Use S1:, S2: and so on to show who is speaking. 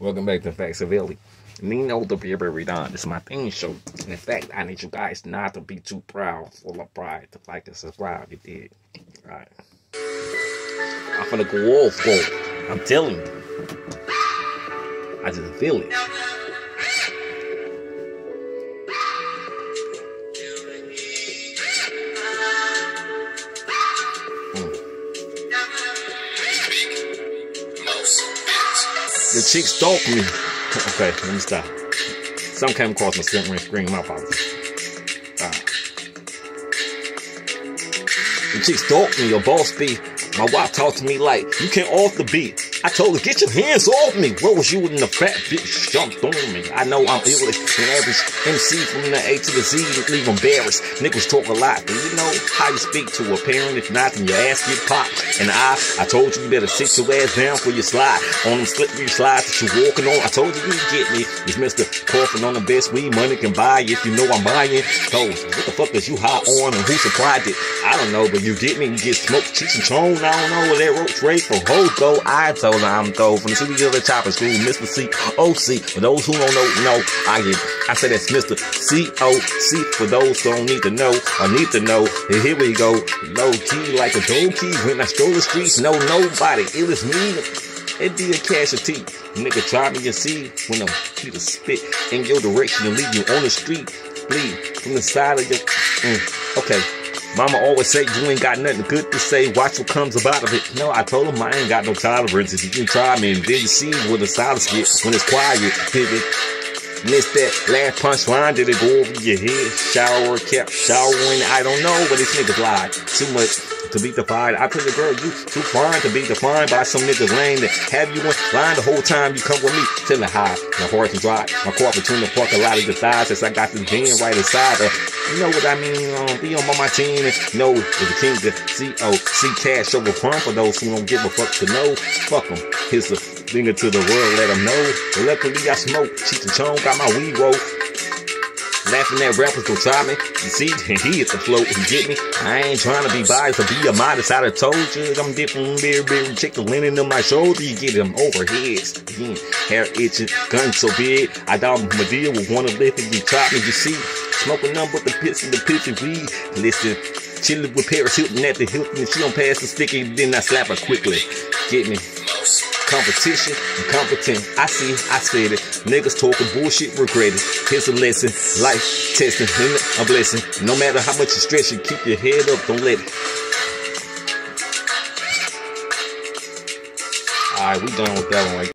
S1: Welcome back to Facts of Illy. Nino the Berry Don. This is my theme show. In fact, I need you guys not to be too proud, full of pride, to like and subscribe. You did. Alright. I'm gonna go off, go. I'm telling you. I just feel it. The chick stalked me. Okay, let me stop. Some came across my screen, screen my apologies. Uh, the chick stalked me, your boss be. My wife talked to me like, you can't off the beat. I told her, get your hands off me. What was you when the fat bitch jumped on me? I know I'm ill an average MC from the A to the Z, leave embarrassed. Niggas talk a lot, but you know how you speak to a parent. If not, then your ass get popped. And I, I told you you better sit your ass down for your slide. On them slippery slides that you walking on. I told you you get me. It's Mr. Coughing on the best weed money can buy if you know I'm buying. Those, what the fuck is you hot on and who supplied it? I don't know, but you get me. You get smoked, cheeks and. I don't know where that roach rate for hoes go. I told told her I'm told from the city of the chopper school, Mr. C O C. For those who don't know, know I get. I said that's Mr. C O C. For those who don't need to know I need to know, and here we go, low key like a dope key. When I stroll the streets, no nobody. It was me. It be a casualty. Nigga, try me and see when I'm to spit in your direction and leave you on the street. Bleed from the side of your. Mm, okay. Mama always say you ain't got nothing good to say. Watch what comes about of it. No, I told him I ain't got no tolerance. If you can try me, and then you see what the silence get when it's quiet. Pivot. Miss that last punch line. Did it go over your head? Shower, kept showering. I don't know, but this niggas lied. Too much to be defined. I put the girl, you too fine to be defined by some niggas lame that have you in line the whole time you come with me. Till the high, the horse and dry. My car between the park, a lot of the thighs since I got this van right inside her. You know what I mean? Um, be on my team and know is the king of C-O-C cash over fun for those who don't give a fuck to know. Fuck them. Here's the finger to the world, let them know. Luckily I smoke. Cheech and Chong got my weed roll. Laughing at rappers try me. You see, he hit the float. You get me? I ain't trying to be biased or be a modest. I told you I'm different. Berry, berry, check the linen on my shoulder. You get them overheads. Again, hair itching, gun so big. I doubt my deal with one of lift and you try me. You see, smoking nothing but the pits and the pitch and weed. Listen, chilling with Paris Hilton at the Hilton. And she don't pass the sticky, then I slap her quickly. Get me? Competition and competent. I see, I said it. Niggas talking bullshit, regret it. Here's a lesson, life testing, a blessing. No matter how much you stress, you keep your head up, don't let it. Alright, we done with that one right